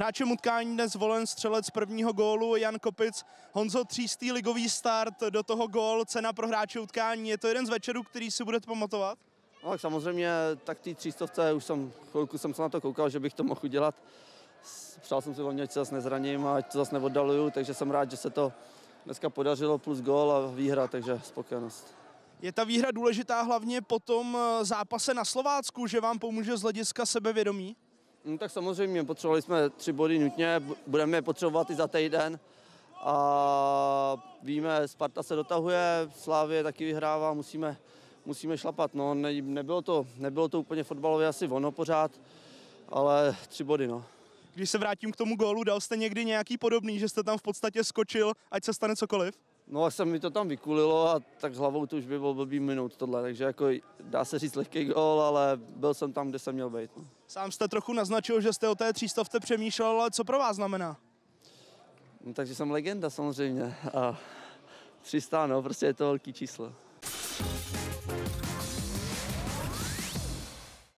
Hráčem utkání dnes volen střelec prvního gólu Jan Kopic. Honzo, třístý ligový start, do toho gól, cena pro hráče utkání. Je to jeden z večerů, který si budete pamatovat? No, tak samozřejmě, tak ty třístovce, už jsem, chvilku jsem se na to koukal, že bych to mohl udělat. Přál jsem si hlavně, ať se zase nezraním a ať to zase neoddaluju, takže jsem rád, že se to dneska podařilo, plus gól a výhra, takže spokojenost. Je ta výhra důležitá hlavně po tom eh, zápase na Slovácku, že vám pomůže z hlediska sebevědomí? No, tak samozřejmě, potřebovali jsme tři body nutně, budeme je potřebovat i za týden. A víme, Sparta se dotahuje, Slávě taky vyhrává, musíme, musíme šlapat. No, ne, nebylo, to, nebylo to úplně fotbalově asi ono pořád, ale tři body. No. Když se vrátím k tomu gólu, dal jste někdy nějaký podobný, že jste tam v podstatě skočil, ať se stane cokoliv? No a se mi to tam vykulilo a tak hlavou to už by byl blbý minut tohle, takže jako dá se říct lehký gól, ale byl jsem tam, kde jsem měl být. No. Sám jste trochu naznačil, že jste o té třístovce přemýšlel, ale co pro vás znamená? No, takže jsem legenda samozřejmě a 300, no, prostě je to velký číslo.